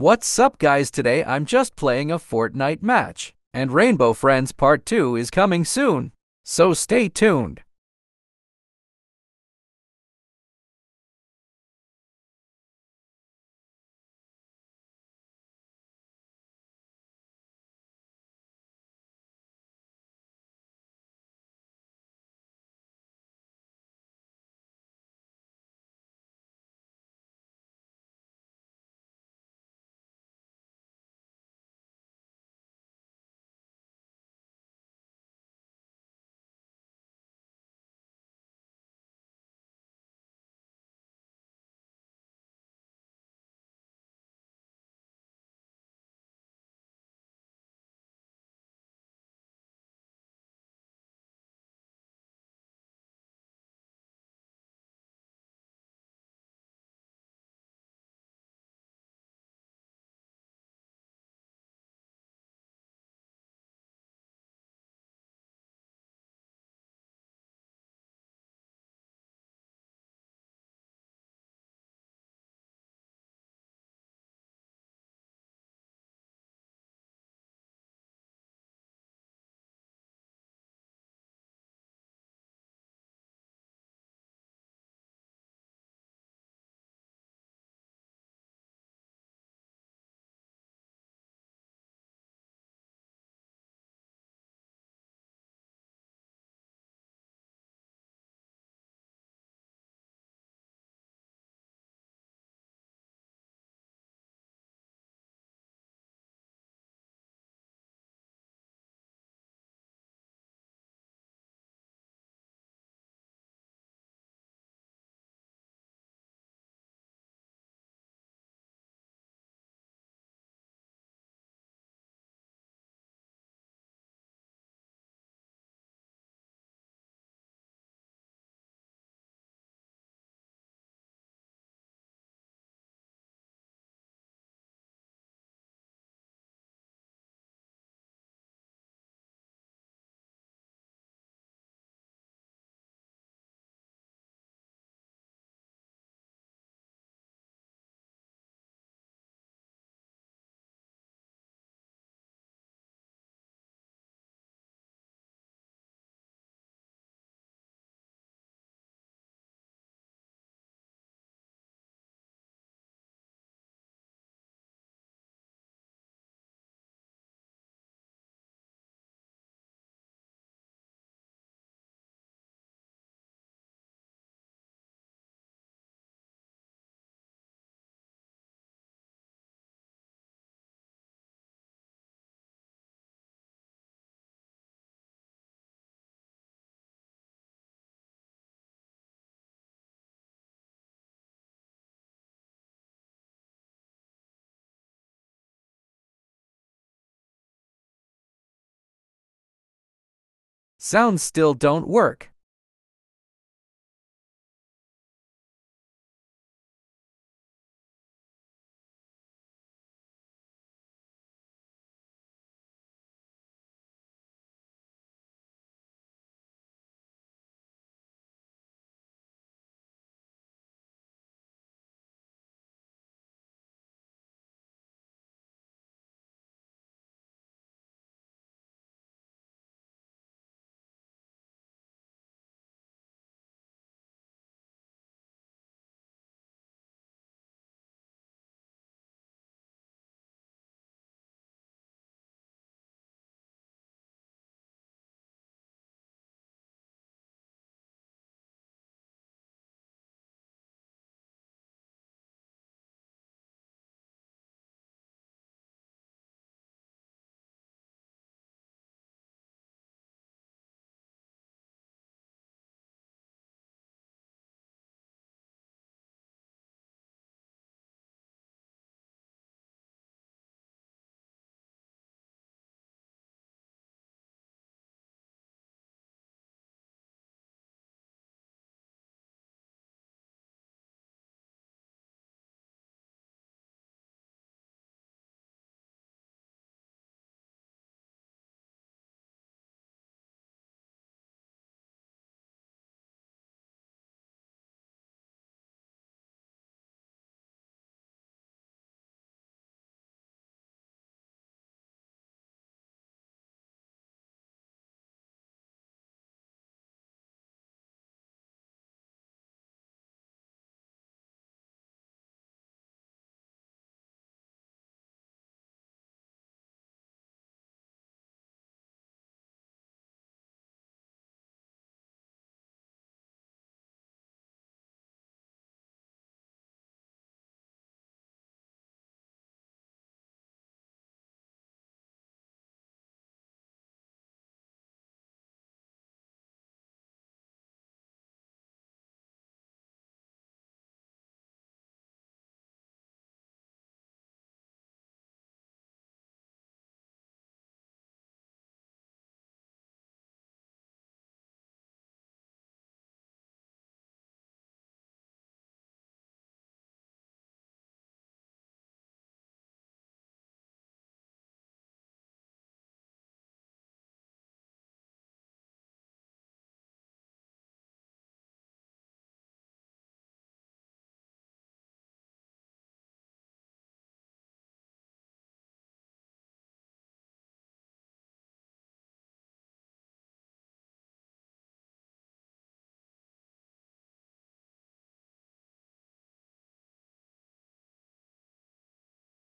What's up guys today I'm just playing a Fortnite match, and Rainbow Friends Part 2 is coming soon, so stay tuned. Sounds still don't work.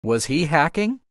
Was he hacking?